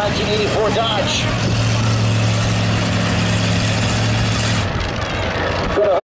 1984 Dodge.